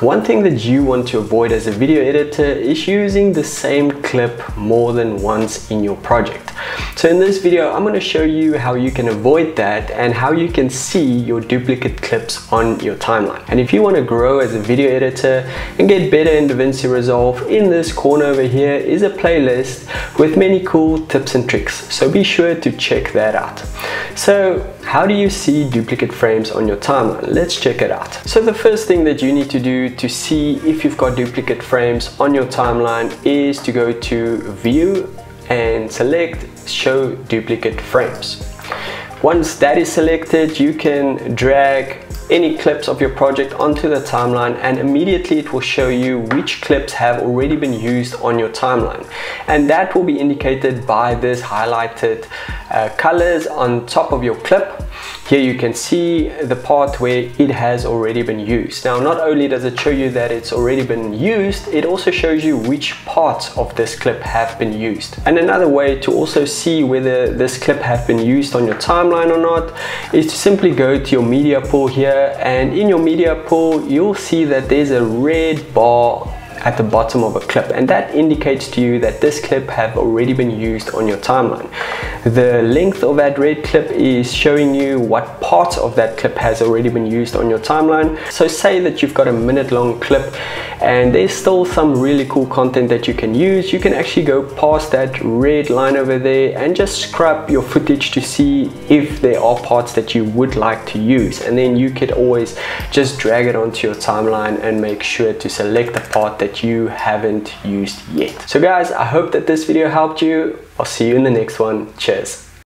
One thing that you want to avoid as a video editor is using the same clip more than once in your project. So in this video, I'm going to show you how you can avoid that and how you can see your duplicate clips on your timeline. And if you want to grow as a video editor and get better in DaVinci Resolve, in this corner over here is a playlist with many cool tips and tricks. So be sure to check that out. So how do you see duplicate frames on your timeline? Let's check it out. So the first thing that you need to do to see if you've got duplicate frames on your timeline is to go to view and select show duplicate frames. Once that is selected, you can drag any clips of your project onto the timeline and immediately it will show you which clips have already been used on your timeline. And that will be indicated by this highlighted uh, colors on top of your clip here you can see the part where it has already been used. Now not only does it show you that it's already been used, it also shows you which parts of this clip have been used. And another way to also see whether this clip have been used on your timeline or not is to simply go to your media pool here and in your media pool you'll see that there's a red bar at the bottom of a clip and that indicates to you that this clip have already been used on your timeline. The length of that red clip is showing you what part of that clip has already been used on your timeline. So say that you've got a minute long clip and there's still some really cool content that you can use. You can actually go past that red line over there and just scrub your footage to see if there are parts that you would like to use. And then you could always just drag it onto your timeline and make sure to select the part that you haven't used yet. So guys, I hope that this video helped you. I'll see you in the next one. Cheers.